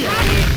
Yeah.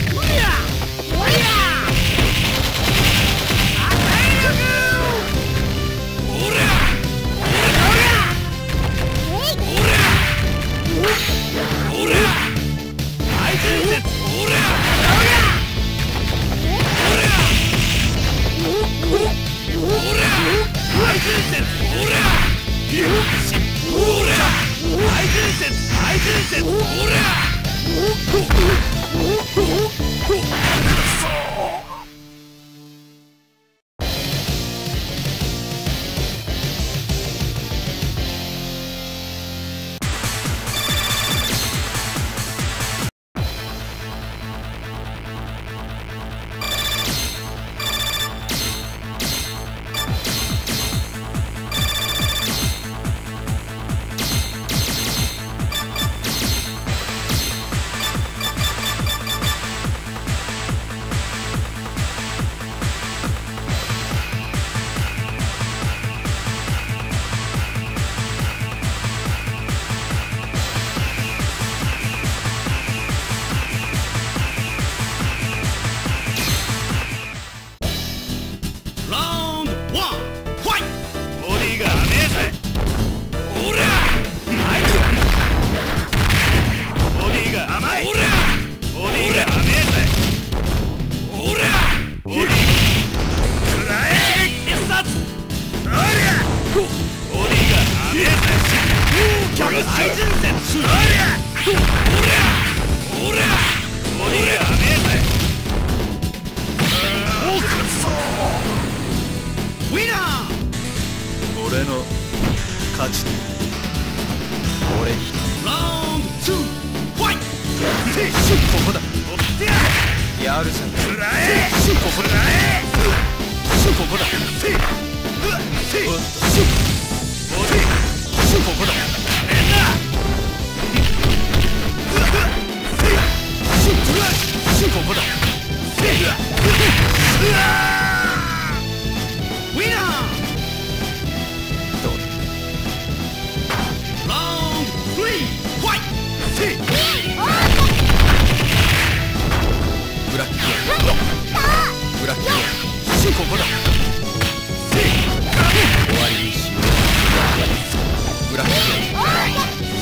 ブラック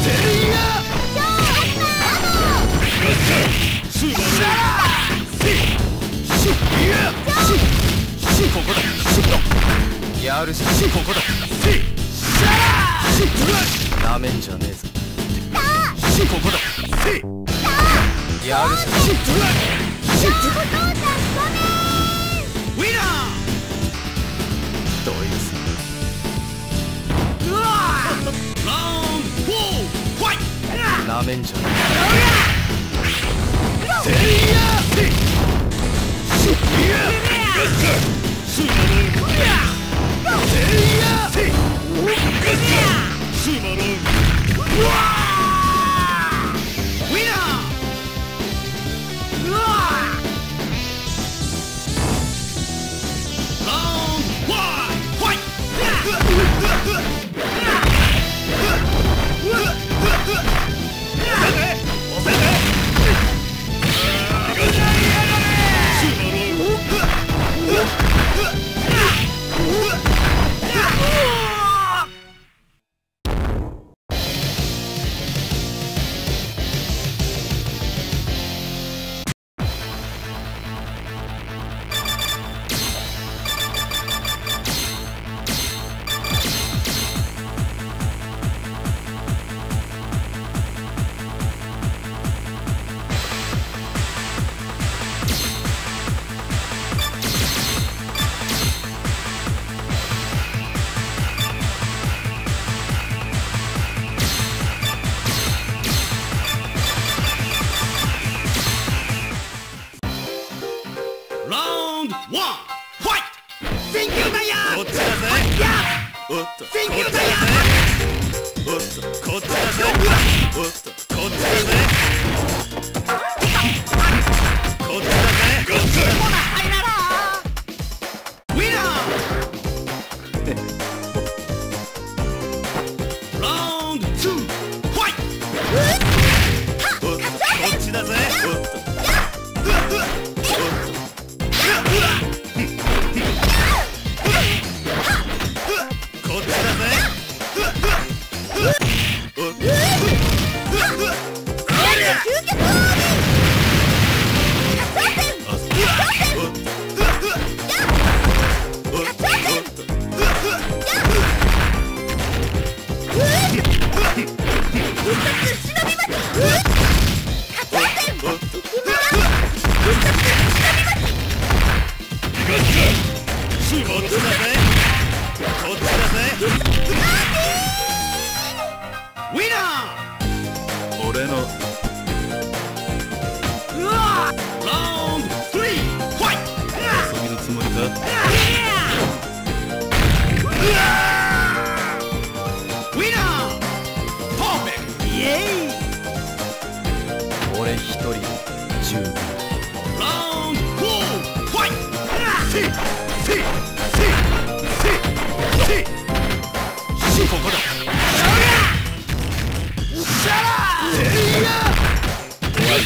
全員がここだやるしここだなめんじゃねえぞここだやるしなめんじゃねえ。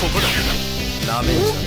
ここだ。ダメージだね。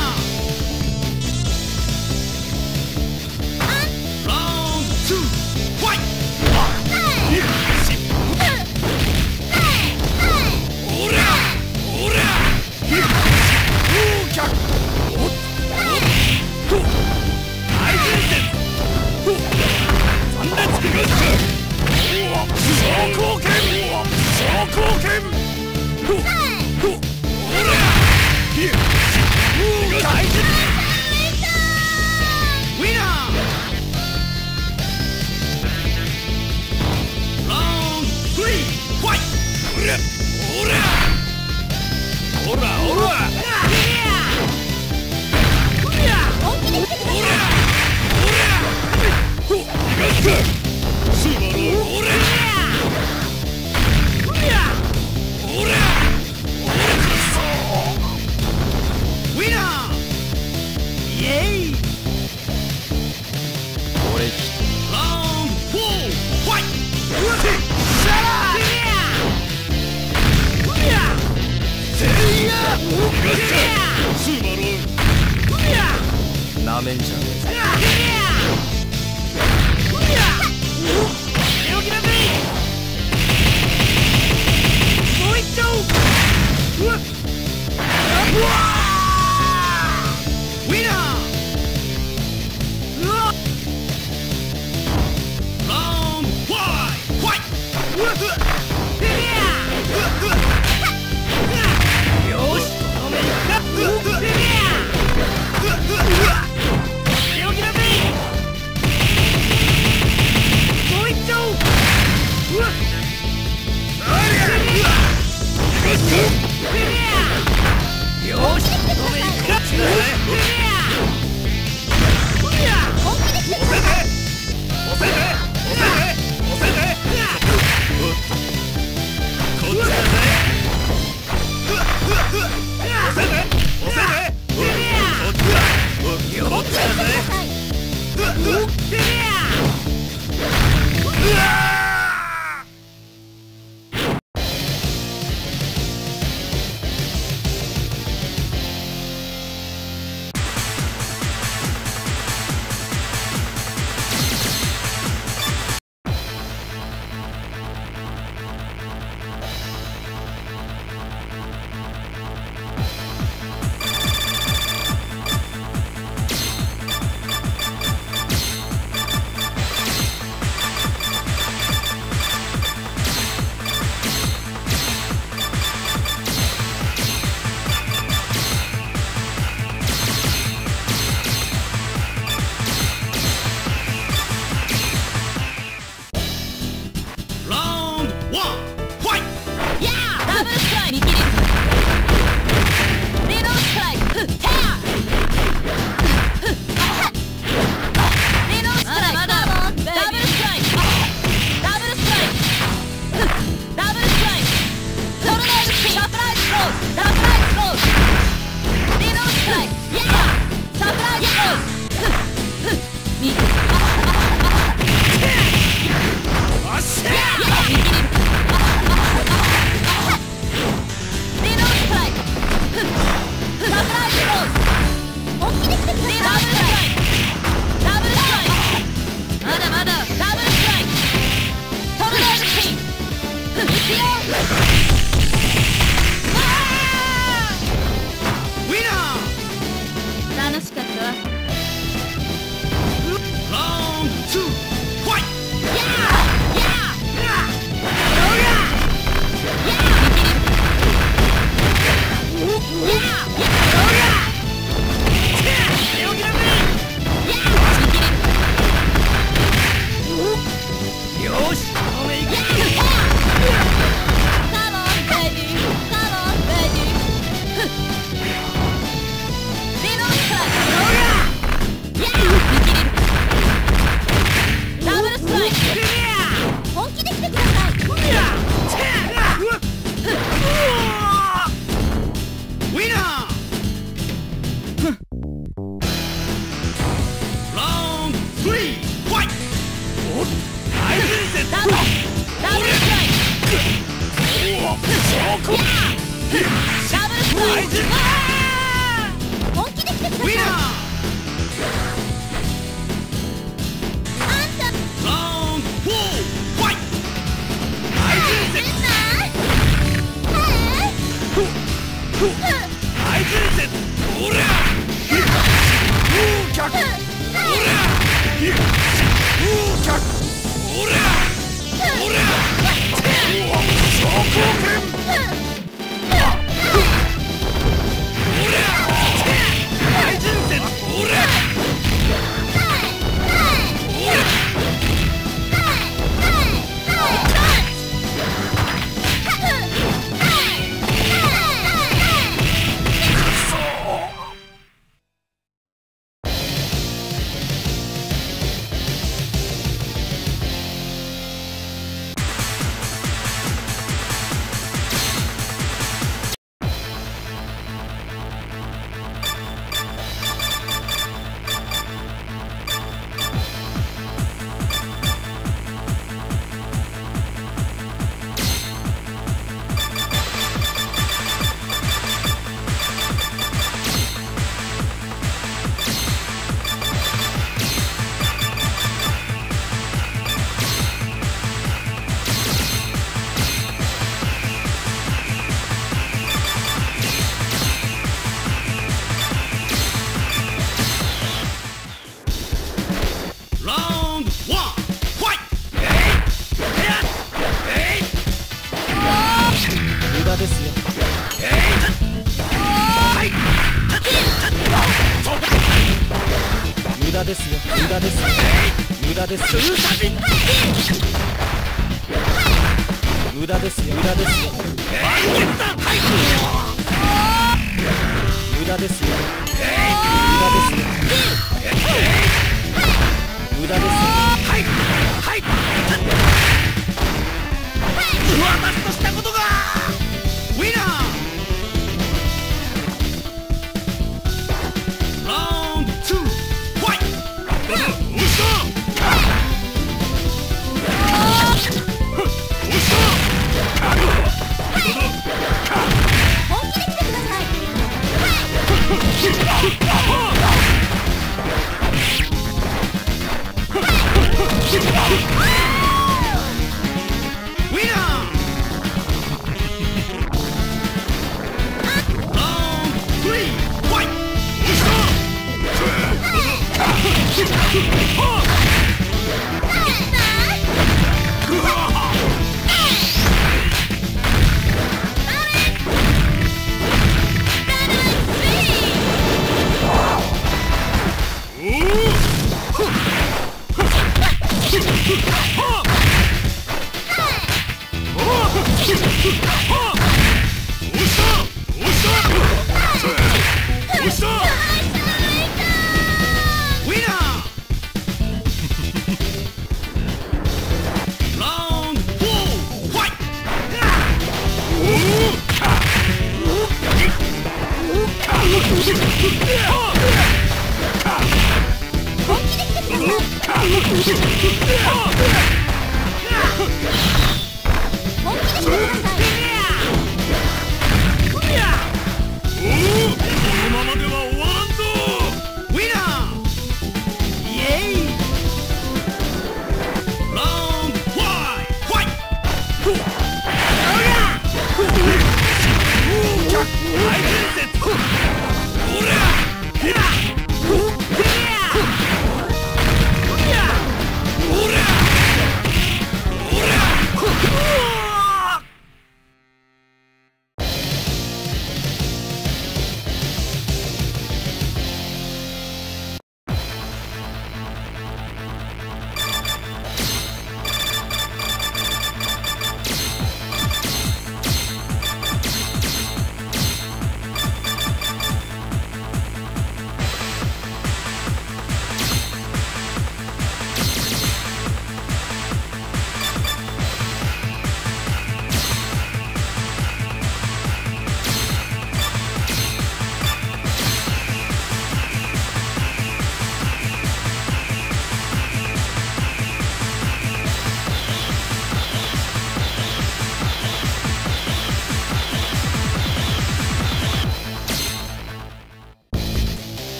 剣 Shock, shock, shock, shock, ですよ無駄ですよ無駄ですよ無駄ですよ無駄ですよ無駄ですよ無駄ですよ無駄ですよ無駄ですよ私としたことが We don't. 本気で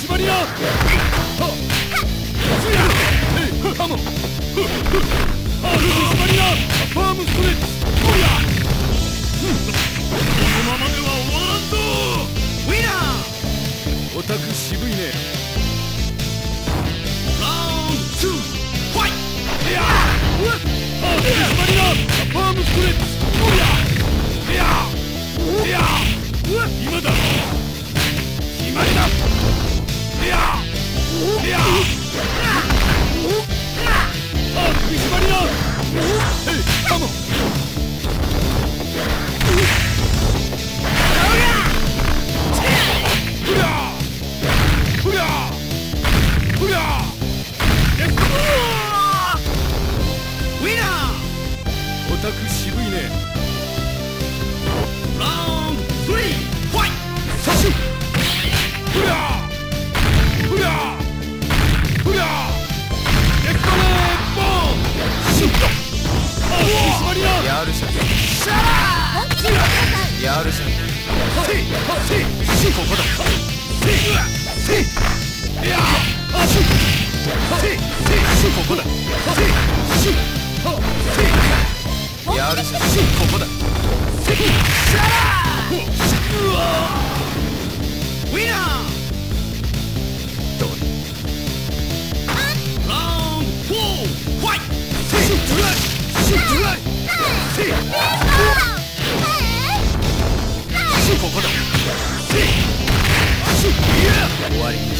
始まりだカモンハーフ始まりだファームストレッチ。おりゃこのままでは終わらウィナー。オタク渋いね。ラウンド2ファイト。いやハーフ始まりだファームストレッチおりゃいや。いや今だ。決まりだ。Come on! やるじゃんここだここだやるじゃんここだウィナーラウンドファイト終わりに